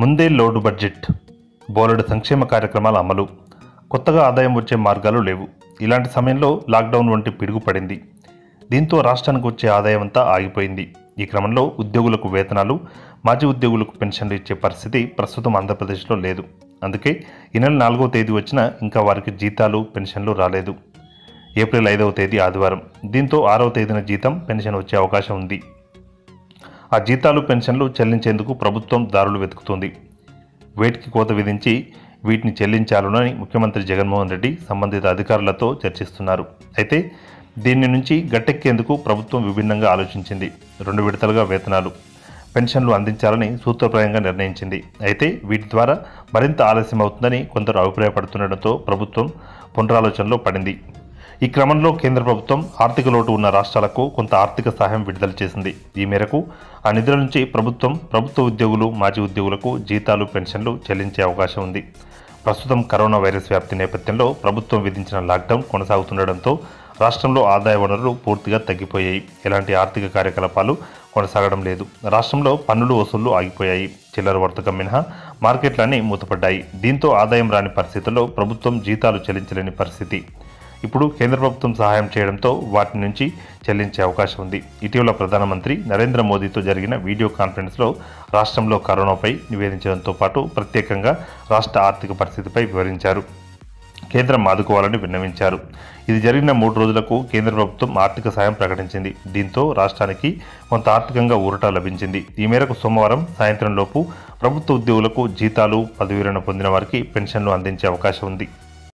ముందే లోటు బడ్జెట్ బోలెడు సంక్షేమ కార్యక్రమాల అమలు కొత్తగా ఆదాయం వచ్చే మార్గాలు లేవు. ఇలాంటి సమయంలో లాక్డౌన్ వంటి పిడుగు పడింది దీంతో రాష్ట్రానికి వచ్చే ఆదాయం అంతా ఆగిపోయింది. ఈ క్రమంలో ఉద్యోగులకు వేతనాలు మాజీ ఉద్యోగులకు పెన్షన్లు ఇచ్చే పరిస్థితి ప్రస్తుతం ఆంధ్రప్రదేశ్లో లేదు. అందుకే ఈ నెల నాలుగో తేదీ వచ్చినా ఇంకా వారికి జీతాలు పెన్షన్లు రాలేదు. ఏప్రిల్ ఐదవ తేదీ ఆదివారం. దీంతో ఆరవ తేదీన జీతం పెన్షన్ వచ్చే అవకాశం ఉంది. ఆ జీతాలు పెన్షన్లు చెల్లించేందుకు ప్రభుత్వం దారులు వెతుకుతోంది. వేటికి కోత విధించి వీటిని చెల్లించాలని ముఖ్యమంత్రి జగన్మోహన్ రెడ్డి సంబంధిత అధికారులతో చర్చిస్తున్నారు. అయితే దీని నుంచి గట్టెక్కేందుకు ప్రభుత్వం విభిన్నంగా ఆలోచించింది. రెండు విడతలుగా వేతనాలు పెన్షన్లు అందించాలని సూత్రప్రాయంగా నిర్ణయించింది. అయితే వీటి ద్వారా మరింత ఆలస్యం అవుతుందని కొందరు అభిప్రాయపడుతుండటంతో ప్రభుత్వం పునరాలోచనలో పడింది. ఈ క్రమంలో కేంద్ర ప్రభుత్వం ఆర్థిక లోటు ఉన్న రాష్ట్రాలకు కొంత ఆర్థిక సహాయం విడుదల చేసింది. ఈ మేరకు ఆ నిధుల నుంచి ప్రభుత్వం ప్రభుత్వ ఉద్యోగులు మాజీ ఉద్యోగులకు జీతాలు పెన్షన్లు చెల్లించే అవకాశం ఉంది. ప్రస్తుతం కరోనా వైరస్ వ్యాప్తి నేపథ్యంలో ప్రభుత్వం విధించిన లాక్డౌన్ కొనసాగుతుండటంతో రాష్ట్రంలో ఆదాయ వనరులు పూర్తిగా తగ్గిపోయాయి. ఎలాంటి ఆర్థిక కార్యకలాపాలు కొనసాగడం లేదు. రాష్ట్రంలో పన్నులు వసూళ్ళు ఆగిపోయాయి. చిల్లర వర్తకం మినహా మార్కెట్లన్నీ మూతపడ్డాయి. దీంతో ఆదాయం రాని పరిస్థితుల్లో ప్రభుత్వం జీతాలు చెల్లించలేని పరిస్థితి. ఇప్పుడు కేంద్ర ప్రభుత్వం సహాయం చేయడంతో వాటి నుంచి చెల్లించే అవకాశం ఉంది. ఇటీవల ప్రధానమంత్రి నరేంద్ర మోదీతో జరిగిన వీడియో కాన్ఫరెన్స్లో రాష్ట్రంలో కరోనాపై నివేదించడంతో పాటు ప్రత్యేకంగా రాష్ట్ర ఆర్థిక పరిస్థితిపై వివరించారు. కేంద్రం ఆదుకోవాలని విన్నవించారు. ఇది జరిగిన మూడు రోజులకు కేంద్ర ప్రభుత్వం ఆర్థిక సాయం ప్రకటించింది. దీంతో రాష్ట్రానికి కొంత ఆర్థికంగా ఊరట లభించింది. ఈ మేరకు సోమవారం సాయంత్రంలోపు ప్రభుత్వ ఉద్యోగులకు జీతాలు పదవీలను పొందిన వారికి పెన్షన్లు అందించే అవకాశం ఉంది.